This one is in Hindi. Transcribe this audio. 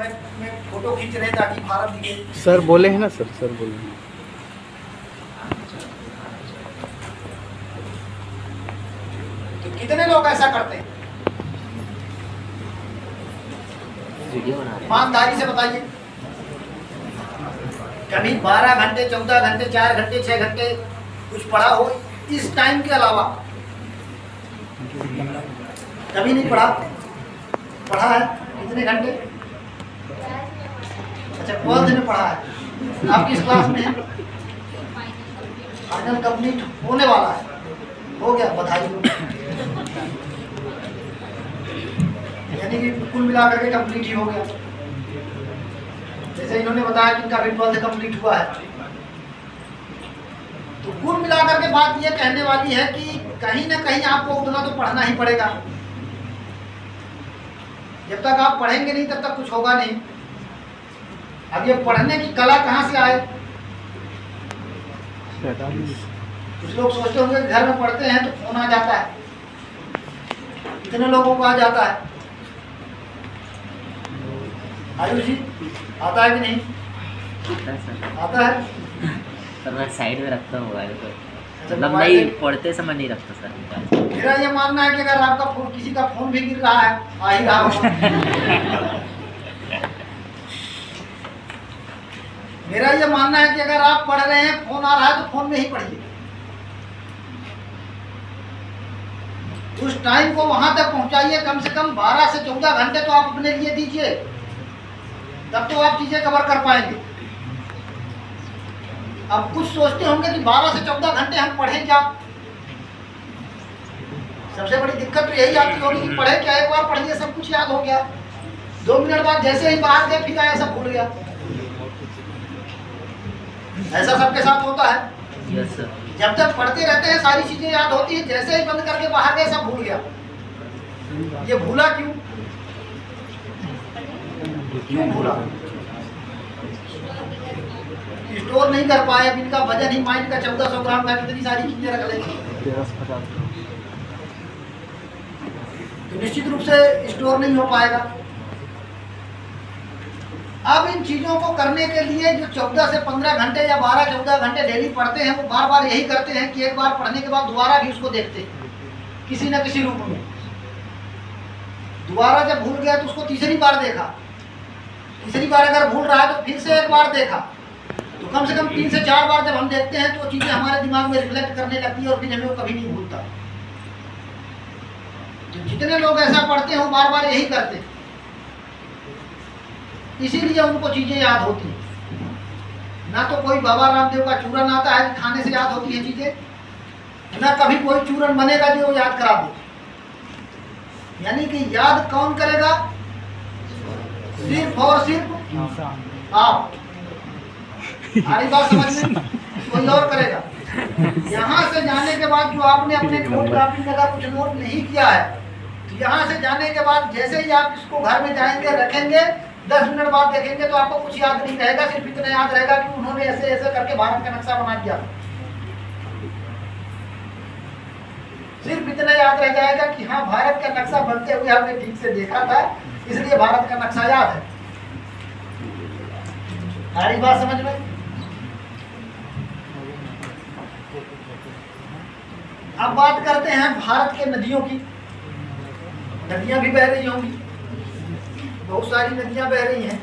मैं मैं फ़ोटो खींच रहे ताकि भारत दिखे। सर बोले हैं ना सर सर बोले हैं। तो कितने लोग ऐसा करते हैं? ईमानदारी से बताइए। कभी बारह घंटे चौदह घंटे चार घंटे छह घंटे कुछ पढ़ा हो इस टाइम के अलावा। कभी नहीं पढ़ा? पढ़ा है? कितने घंटे? पढ़ा है। आप किस क्लास में फाइनल कंप्लीट होने वाला है। हो गया, बधाई। यानी कि कुल मिलाकर के कंप्लीट ही हो गया। जैसे इन्होंने बताया कि इनका भी ट्वेल्थ कंप्लीट हुआ है। तो कुल मिलाकर के बात ये कहने वाली है कि कहीं ना कहीं आपको उतना तो पढ़ना ही पड़ेगा। जब तक आप पढ़ेंगे नहीं, तब तक कुछ होगा नहीं। अब ये पढ़ने की कला कहाँ से आए? कुछ लोग सोचते होंगे घर में पढ़ते हैं तो फ़ोन आ जाता है। कितने लोगों को आ जाता है। आयुष जी आता है कि नहीं? है आता है? सर मैं साइड में रखता हूँ मोबाइल को। अच्छा, मतलब नहीं पढ़ते समय नहीं रखता सर मेरा ये मानना है कि अगर आपका फ़ोन किसी का फ़ोन भी गिर रहा है आ ही रहा मेरा ये मानना है कि अगर आप पढ़ रहे हैं, फ़ोन आ रहा है तो फ़ोन में ही पढ़िए। उस टाइम को वहाँ तक पहुंचाइए, कम से कम 12 से 14 घंटे तो आप अपने लिए दीजिए। तब तो आप चीज़ें कवर कर पाएँगे। अब कुछ सोचते होंगे कि 12 से 14 घंटे हम पढ़ें क्या? सबसे बड़ी दिक्कत तो यही आती होगी कि पढ़े क्या? एक बार पढ़िए, सब कुछ याद हो गया। दो मिनट बाद जैसे ही बाहर गए, फिर आया सब भूल गया। ऐसा सबके साथ होता है। सर जब तक पढ़ते रहते हैं सारी चीज़ें याद होती है जैसे ही बंद करके बाहर गए सब भूल गया। ये भूला क्यों? क्यों भूला? स्टोर नहीं कर पाए इनका वज़न ही माइंड का चौदह सौ ग्राम का कितनी सारी चीज़ें रख लेंगे तो निश्चित रूप से स्टोर नहीं हो पाएगा। अब इन चीज़ों को करने के लिए जो 14 से 15 घंटे या 12 14 घंटे डेली पढ़ते हैं, वो बार बार यही करते हैं कि एक बार पढ़ने के बाद दोबारा भी उसको देखते हैं, किसी न किसी रूप में। दोबारा जब भूल गया तो उसको तीसरी बार देखा। तीसरी बार अगर भूल रहा है तो फिर से एक बार देखा। तो कम से कम तीन से चार बार जब हम देखते हैं तो चीज़ें हमारे दिमाग में रिफ्लेक्ट करने लगती है और फिर हमें वो कभी नहीं भूलता। तो जितने लोग ऐसा पढ़ते हैं वो बार बार यही करते हैं। इसीलिए उनको चीज़ें याद होती हैं। ना तो कोई बाबा रामदेव का चूरन आता है खाने से याद होती है चीज़ें, ना कभी कोई चूरन बनेगा जो याद करा दे। यानी कि याद कौन करेगा? सिर्फ़ और सिर्फ़ आप। हमारी बात समझ में? कोई और करेगा? यहाँ से जाने के बाद जो आपने अपने नोट कापी में कुछ नोट नहीं किया है, यहाँ से जाने के बाद जैसे ही आप इसको घर में जाएँगे, रखेंगे दस मिनट बाद देखेंगे तो आपको कुछ याद नहीं रहेगा, सिर्फ़ इतना याद रहेगा कि उन्होंने ऐसे ऐसे करके भारत का नक्शा बना दिया। सिर्फ़ इतना याद रह जाएगा कि हाँ भारत का नक्शा बनते हुए हमने ठीक से देखा था, इसलिए भारत का नक्शा याद है। हमारी बात समझ में? अब बात करते हैं भारत के नदियों की। नदियाँ भी बह रही होंगी। बहुत सारी नदियाँ बह रही हैं।